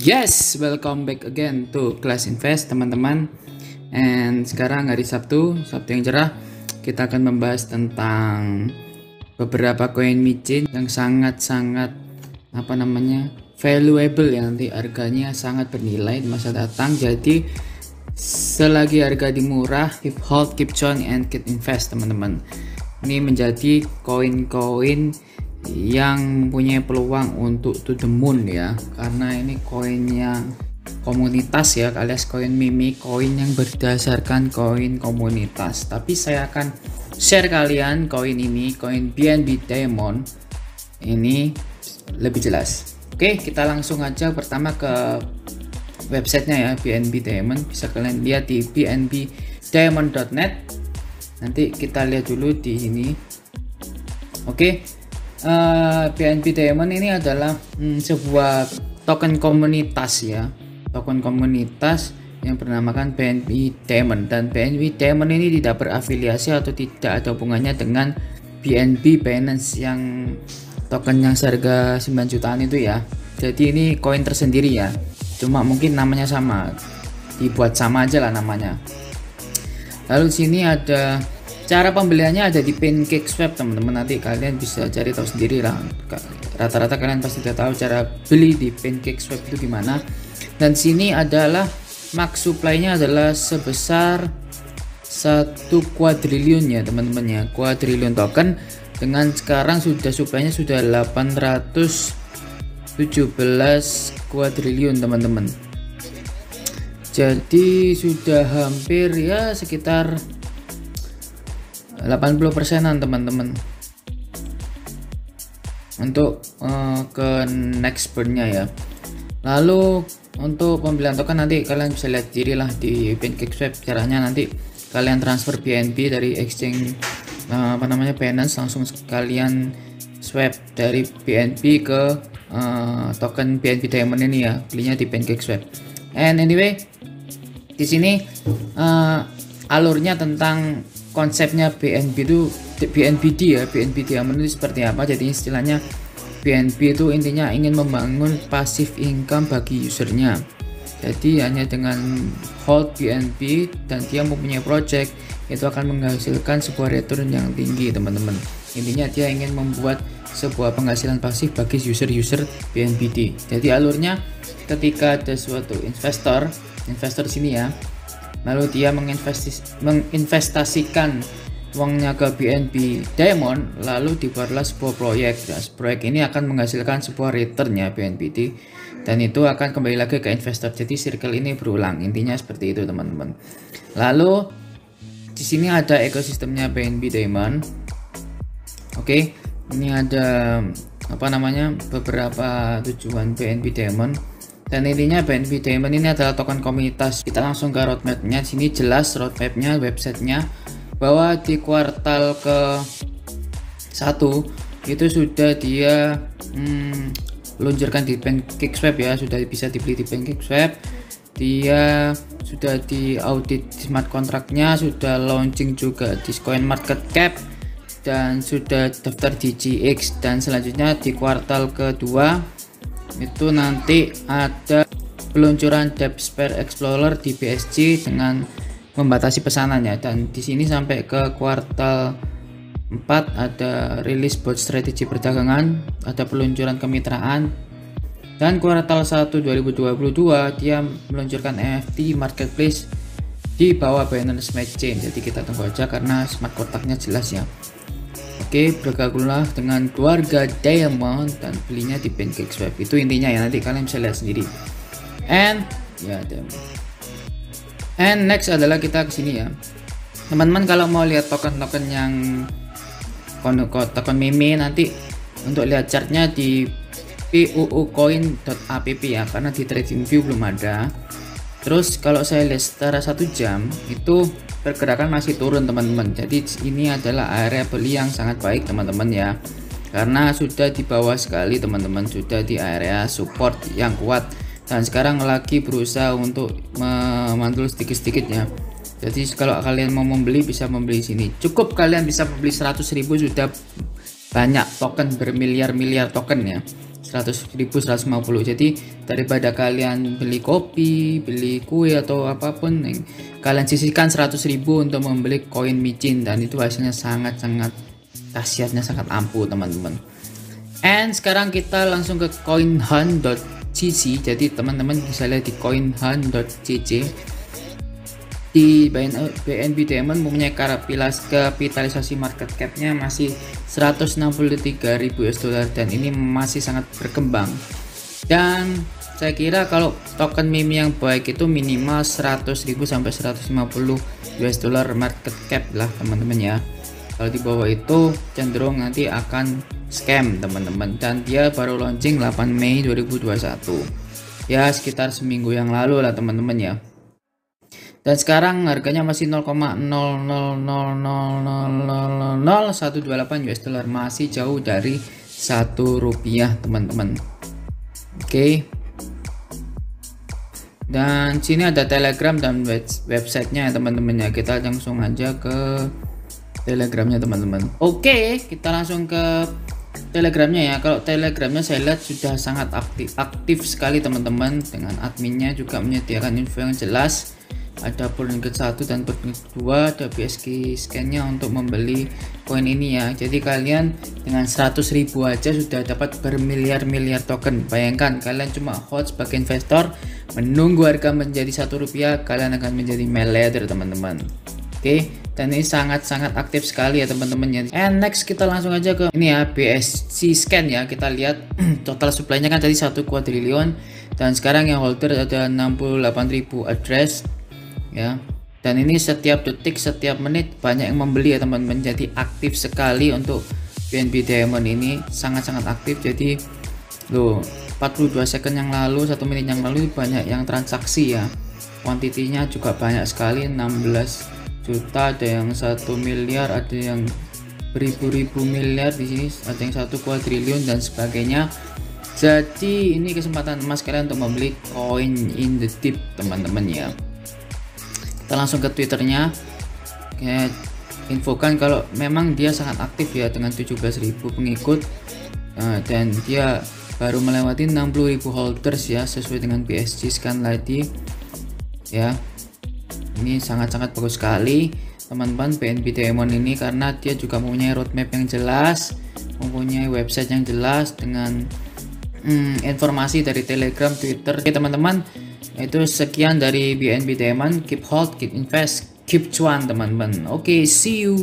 Yes, welcome back again to Class Invest teman-teman. And sekarang hari Sabtu, Sabtu yang cerah, kita akan membahas tentang beberapa koin micin yang sangat-sangat apa namanya valuable ya nanti harganya sangat bernilai di masa datang. Jadi selagi harga di murah, keep hold, keep join, and keep invest teman-teman. Ini menjadi koin-koin yang punya peluang untuk to the moon ya. Karena ini koin yang komunitas ya alias koin mimi koin yang berdasarkan koin komunitas. Tapi saya akan share kalian koin ini koin BNB Diamond. Ini lebih jelas. Oke kita langsung aja pertama ke websitenya ya BNB Diamond. Bisa kalian lihat di bnbdiamond.net nanti kita lihat dulu di sini oke uh, eh, BNB Diamond ini adalah hmm, sebuah token komunitas ya. Token komunitas yang bernamakan BNB Diamond. Dan BNB Diamond ini tidak berafiliasi atau tidak ada hubungannya dengan BNB Binance yang token yang seharga 9 jutaan itu ya. Jadi ini koin tersendiri ya. Cuma mungkin namanya sama dibuat sama aja lah namanya. Lalu sini ada cara pembeliannya ada di pancake swap teman-teman. Nanti kalian bisa cari tahu sendiri lah. Rata-rata kalian pasti sudah tahu cara beli di pancake swap itu gimana. Dan sini adalah max supply-nya adalah sebesar satu kuadriliun ya teman-teman ya. Kuadriliun token. Dengan sekarang sudah supply-nya sudah 817 kuadriliun teman-teman. Jadi sudah hampir ya sekitar 80 persenan teman-teman. Untuk uh, ke next burnnya ya. Lalu untuk pembelian token nanti kalian bisa lihat diri lah di PancakeSwap caranya nanti kalian transfer BNB dari exchange uh, apa namanya Binance langsung kalian swap dari BNB ke uh, token BNB Diamond ini ya. Belinya di PancakeSwap and anyway di sini uh, alurnya tentang konsepnya BNB itu BNBD ya BNB Diamond itu seperti apa. Jadi istilahnya BNB itu intinya ingin membangun pasif income bagi usernya. Jadi hanya dengan hold BNB dan dia mempunyai project itu akan menghasilkan sebuah return yang tinggi teman-teman. Intinya dia ingin membuat sebuah penghasilan pasif bagi user-user BNBD jadi alurnya ketika ada suatu investor investor sini ya lalu dia menginvestasikan uangnya ke BNB Diamond lalu dibuatlah sebuah proyek. Nah, proyek ini akan menghasilkan sebuah return ya BNBD dan itu akan kembali lagi ke investor. Jadi circle ini berulang intinya seperti itu teman-teman. Lalu di sini ada ekosistemnya BNB Diamond. Oke ini ada apa namanya beberapa tujuan BNB Diamond dan intinya BNB Diamond ini adalah token komunitas. Kita langsung ke roadmapnya. Sini jelas roadmapnya websitenya. Bahwa di kuartal ke satu itu sudah dia hmm, luncurkan di PancakeSwap ya. Sudah bisa dibeli di PancakeSwap dia sudah di audit smart contractnya. Sudah launching juga di coin market cap. Dan sudah daftar di GX dan selanjutnya di kuartal kedua itu nanti ada peluncuran Spare Explorer di BSC dengan membatasi pesanannya dan di sini sampai ke kuartal 4 ada rilis bot strategi perdagangan, ada peluncuran kemitraan dan kuartal 1 2022 dia meluncurkan NFT marketplace di bawah Binance Smart Chain. Jadi kita tunggu aja karena smart kotaknya jelas ya. Oke, bergabunglah dengan keluarga Diamond dan belinya di Pancake Swap. Itu intinya ya, nanti kalian bisa lihat sendiri. And ya Diamond. And next adalah kita ke sini ya. Teman-teman kalau mau lihat token-token yang token meme nanti untuk lihat chartnya di puucoin.app ya karena di TradingView belum ada. Terus kalau saya lihat secara satu jam itu pergerakan masih turun teman-teman. Jadi ini adalah area beli yang sangat baik teman-teman ya. Karena sudah di bawah sekali teman-teman. Sudah di area support yang kuat. Dan sekarang lagi berusaha untuk memantul sedikit-sedikit ya. Jadi kalau kalian mau membeli bisa membeli sini. Cukup kalian bisa membeli 100.000 sudah banyak token bermiliar-miliar token ya 100 ribu 150 jadi daripada kalian beli kopi beli kue atau apa pun kalian sisihkan 100 ribu untuk membeli koin micin. Dan itu hasilnya sangat-sangat khasiatnya sangat ampuh teman-teman. And sekarang kita langsung ke coinhunt.cc jadi teman-teman bisa lihat di coinhunt.cc di BNB Diamond mempunyai kapitalisasi market capnya masih 163.000 US dollar dan ini masih sangat berkembang. Dan saya kira kalau token meme yang baik itu minimal 100.000 sampai 150 US dollar market cap lah teman-teman ya. Kalau di bawah itu cenderung nanti akan scam teman-teman. Dan dia baru launching 8 Mei 2021 ya sekitar seminggu yang lalu lah teman-teman ya dan sekarang harganya masih 0,000000128 US dollar. Masih jauh dari satu rupiah teman-teman. Oke. Okay. dan sini ada telegram dan web websitenya teman-teman ya. Kita langsung aja ke telegramnya teman-teman. Oke kita langsung ke telegramnya ya. Kalau telegramnya saya lihat sudah sangat aktif aktif sekali teman-teman. Dengan adminnya juga menyediakan info yang jelas ada Polygon 1 dan Polygon 2 ada BSK scan-nya untuk membeli koin ini ya. Jadi kalian dengan 100 ribu aja sudah dapat bermiliar-miliar token. Bayangkan kalian cuma hot sebagai investor menunggu harga menjadi satu rupiah kalian akan menjadi miliarder teman-teman. Oke? Dan ini sangat-sangat aktif sekali ya teman-teman. And next kita langsung aja ke ini ya BSC scan ya. Kita lihat total supply-nya kan tadi satu kuadrilion dan sekarang yang holder ada 68.000 address ya. Dan ini setiap detik setiap menit banyak yang membeli ya teman-teman. Jadi aktif sekali untuk BNB Diamond ini. Sangat-sangat aktif. Jadi loh 42 second yang lalu satu menit yang lalu banyak yang transaksi ya. Kuantitinya juga banyak sekali. 16 juta ada yang satu miliar ada yang beribu-ribu miliar di sini ada yang satu kuadriliun dan sebagainya. Jadi ini kesempatan emas kalian untuk membeli coin in the deep teman-teman ya kita langsung ke twitternya. Oke, infokan kalau memang dia sangat aktif ya dengan 17.000 pengikut nah, dan dia baru melewati 60.000 holders ya sesuai dengan BSG scan lagi ya ini sangat-sangat bagus sekali teman-teman BNB Diamond ini karena dia juga mempunyai roadmap yang jelas mempunyai website yang jelas dengan hmm, informasi dari telegram twitter. Oke teman-teman itu sekian dari BNB Diamond keep hold keep invest keep cuan teman-teman. Oke okay, see you